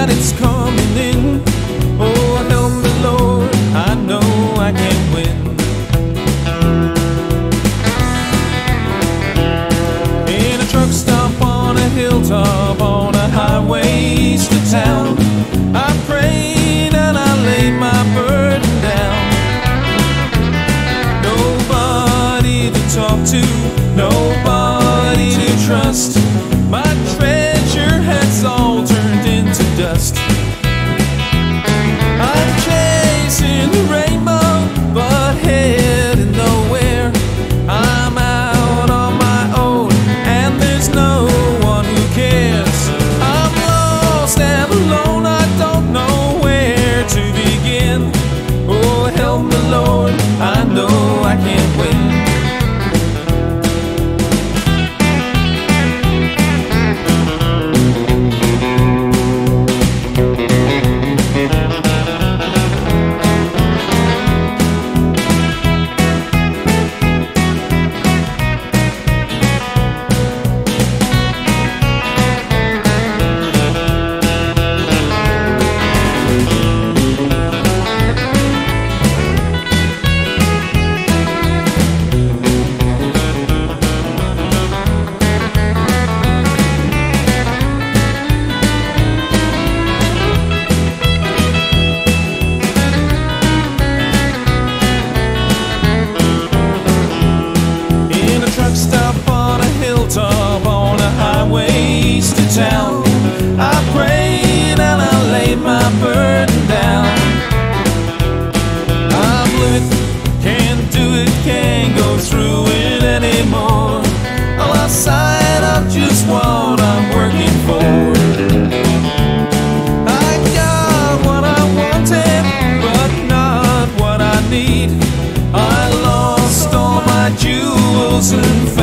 that it's coming in. Oh, help me, Lord, I know I can win. In a truck stop on a hilltop, on a highway to town, I prayed and I laid my burden down. Nobody to talk to. No, I can't wait. need. I lost all my jewels and.